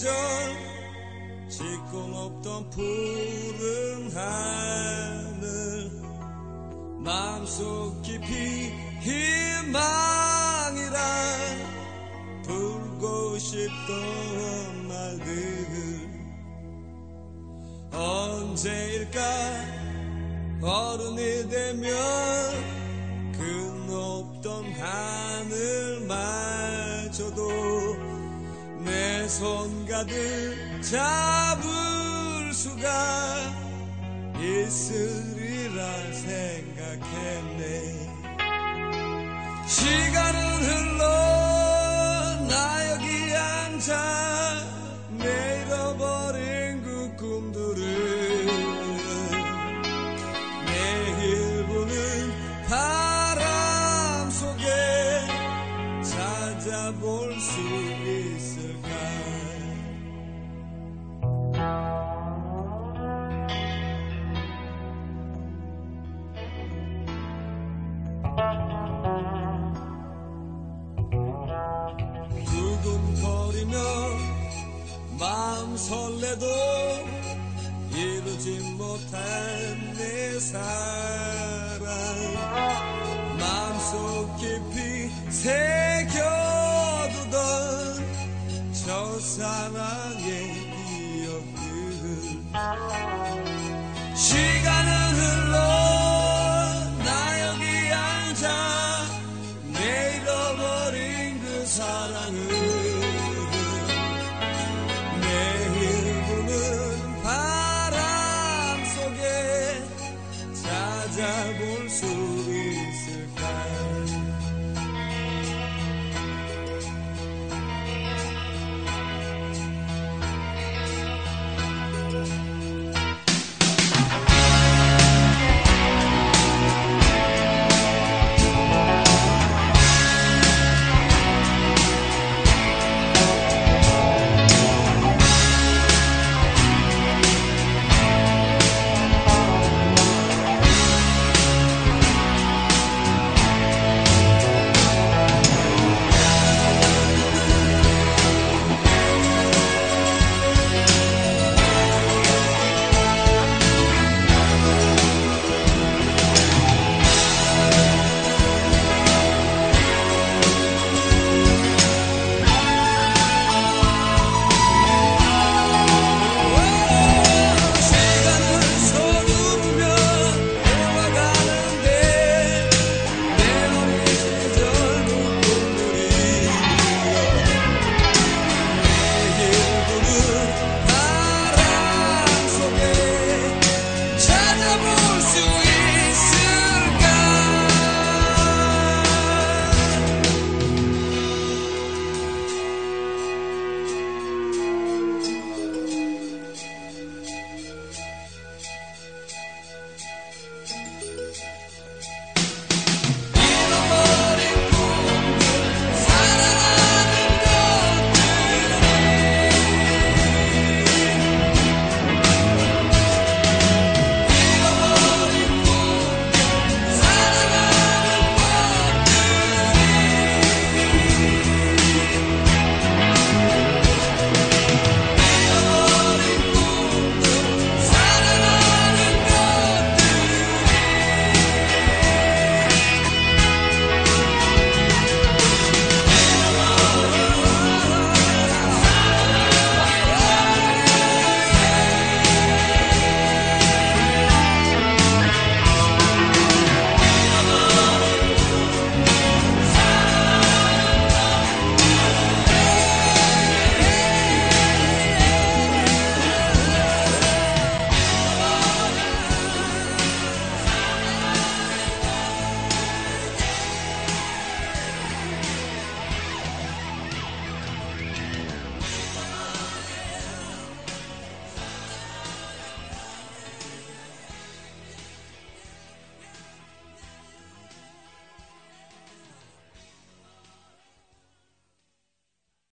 계절 짙고 높던 푸른 하늘 마음속 깊이 희망이라 불고 싶던 말들. 언제일까? 어른이 되면 손 가득 잡을 수가 있으리라 생각했네. 시간 마음 설레도 이루지 못한 내 사랑. 마음속 깊이 새겨두던 저 사랑의 기억들. 시간은 속에 찾아볼 수 있을까